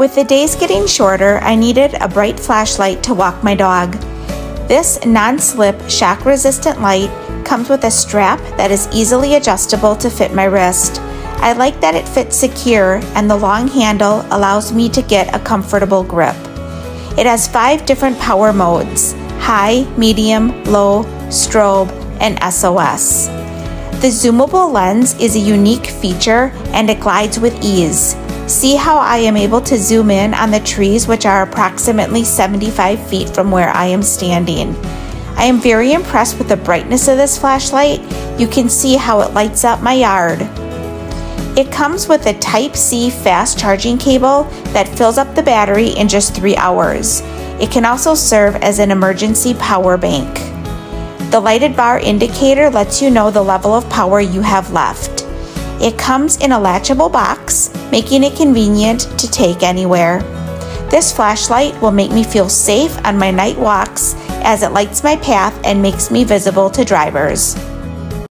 With the days getting shorter, I needed a bright flashlight to walk my dog. This non-slip shock resistant light comes with a strap that is easily adjustable to fit my wrist. I like that it fits secure and the long handle allows me to get a comfortable grip. It has five different power modes, high, medium, low, strobe, and SOS. The zoomable lens is a unique feature and it glides with ease. See how I am able to zoom in on the trees which are approximately 75 feet from where I am standing. I am very impressed with the brightness of this flashlight. You can see how it lights up my yard. It comes with a Type-C fast charging cable that fills up the battery in just three hours. It can also serve as an emergency power bank. The lighted bar indicator lets you know the level of power you have left. It comes in a latchable box, making it convenient to take anywhere. This flashlight will make me feel safe on my night walks as it lights my path and makes me visible to drivers.